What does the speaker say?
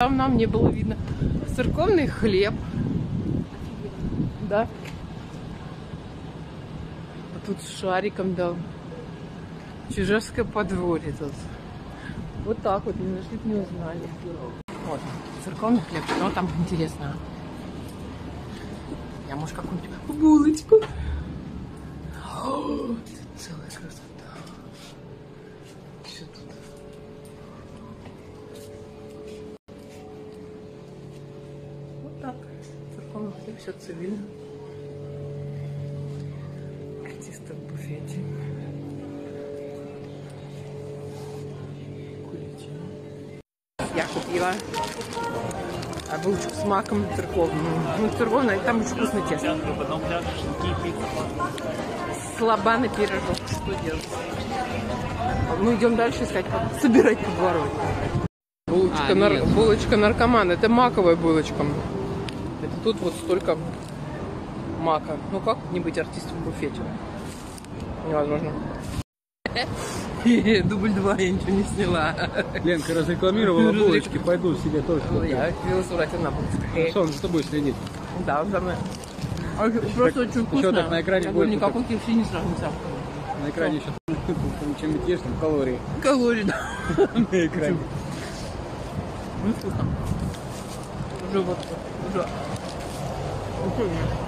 Там нам не было видно. Церковный хлеб. Да. А тут с шариком дал. Чижевское подворье тут. Вот так вот, не нашли, не узнали. Вот, церковный хлеб, что там интересно? Я, может, какую-нибудь булочку? Хлеб, все цивильно. Артисты в буфете. Я купила а булочку с маком церковную. Ну, церковная, там очень вкусное тесто. Слабаный пирожок. Что делать? Мы идем дальше искать, собирать подворот. Булочка, А, нар- булочка наркоман. Это маковая булочка. Это тут вот столько мака. Ну как не быть артистом в буфете? Невозможно. Дубль два, я ничего не сняла. Ленка разрекламировала булочки, пойду себе тоже. куплю. Я велосипед на булочках. Хорошо, он за тобой следит. Да, он за мной. А Просто очень вкусно. так на экране будет никакой кефи не сравнится. На экране еще чем ешь, там калории. Калорий, да. На экране. Ну, вкусно. Уже вот, уже. Вкусно.